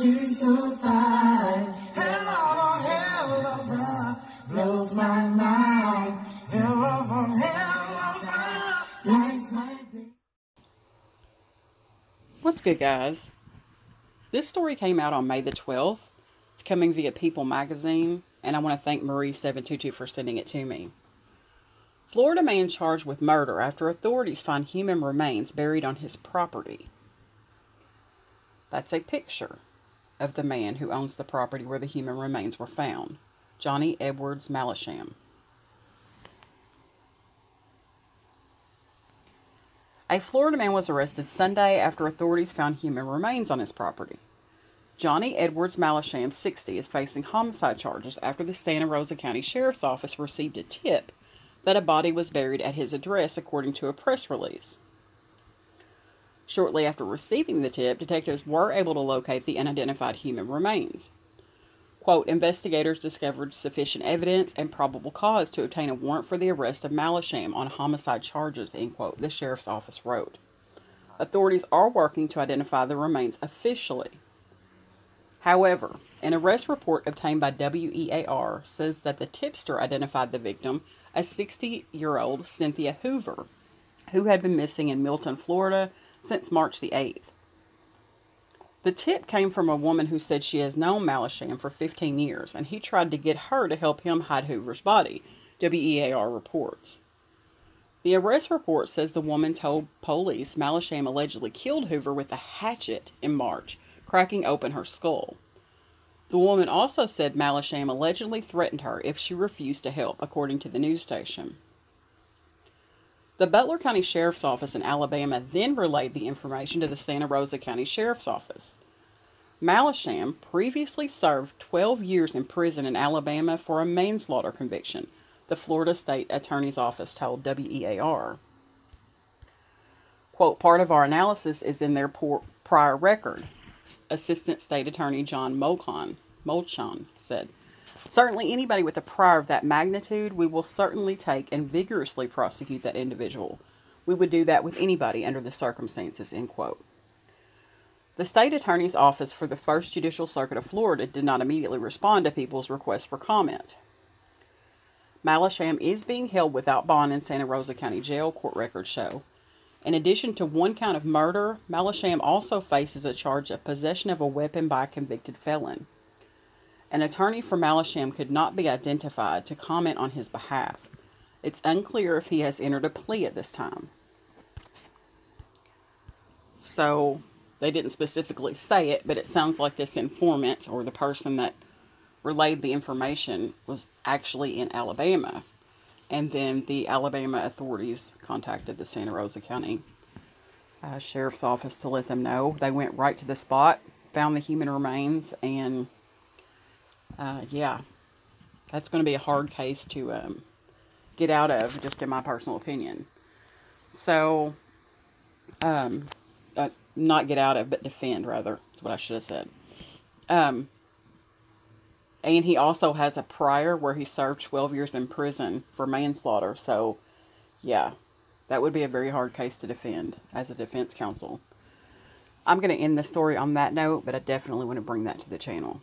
She's so fine. Hell hell of blows my mind. Hell of hell of lights my day. What's good, guys? This story came out on May the 12th. It's coming via People magazine, and I want to thank Marie722 for sending it to me. Florida man charged with murder after authorities find human remains buried on his property. That's a picture of the man who owns the property where the human remains were found, Johnny Edwards Malisham. A Florida man was arrested Sunday after authorities found human remains on his property. Johnny Edwards Malisham, 60, is facing homicide charges after the Santa Rosa County Sheriff's Office received a tip that a body was buried at his address, according to a press release. Shortly after receiving the tip, detectives were able to locate the unidentified human remains. Quote, investigators discovered sufficient evidence and probable cause to obtain a warrant for the arrest of Malisham on homicide charges, end quote, the sheriff's office wrote. Authorities are working to identify the remains officially. However, an arrest report obtained by WEAR says that the tipster identified the victim as 60 year old Cynthia Hoover, who had been missing in Milton, Florida since March the 8th. The tip came from a woman who said she has known Malisham for 15 years, and he tried to get her to help him hide Hoover's body, WEAR reports. The arrest report says the woman told police Malisham allegedly killed Hoover with a hatchet in March, cracking open her skull. The woman also said Malisham allegedly threatened her if she refused to help, according to the news station. The Butler County Sheriff's Office in Alabama then relayed the information to the Santa Rosa County Sheriff's Office. Malisham previously served 12 years in prison in Alabama for a manslaughter conviction, the Florida State Attorney's Office told WEAR. Quote, part of our analysis is in their prior record, Assistant State Attorney John Molchan, Molchon said. Certainly, anybody with a prior of that magnitude, we will certainly take and vigorously prosecute that individual. We would do that with anybody under the circumstances, end quote. The state attorney's office for the First Judicial Circuit of Florida did not immediately respond to people's request for comment. Malisham is being held without bond in Santa Rosa County Jail, court records show. In addition to one count of murder, Malisham also faces a charge of possession of a weapon by a convicted felon. An attorney for Malisham could not be identified to comment on his behalf. It's unclear if he has entered a plea at this time. So, they didn't specifically say it, but it sounds like this informant or the person that relayed the information was actually in Alabama. And then the Alabama authorities contacted the Santa Rosa County uh, Sheriff's Office to let them know. They went right to the spot, found the human remains, and uh, yeah, that's going to be a hard case to um, get out of, just in my personal opinion. So, um, uh, not get out of, but defend, rather, is what I should have said. Um, and he also has a prior where he served 12 years in prison for manslaughter. So, yeah, that would be a very hard case to defend as a defense counsel. I'm going to end the story on that note, but I definitely want to bring that to the channel.